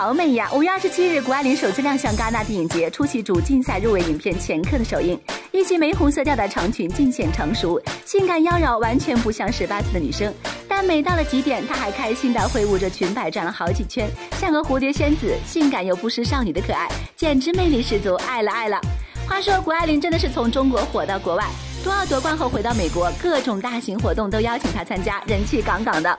好美呀！五月二十七日，谷爱凌首次亮相戛纳电影节，出席主竞赛入围影片《前客》的首映。一袭玫红色调的长裙尽显成熟，性感妖娆，完全不像十八岁的女生。但美到了极点，她还开心地挥舞着裙摆转了好几圈，像个蝴蝶仙子，性感又不失少女的可爱，简直魅力十足，爱了爱了。话说，谷爱凌真的是从中国火到国外，冬奥夺冠后回到美国，各种大型活动都邀请她参加，人气杠杠的。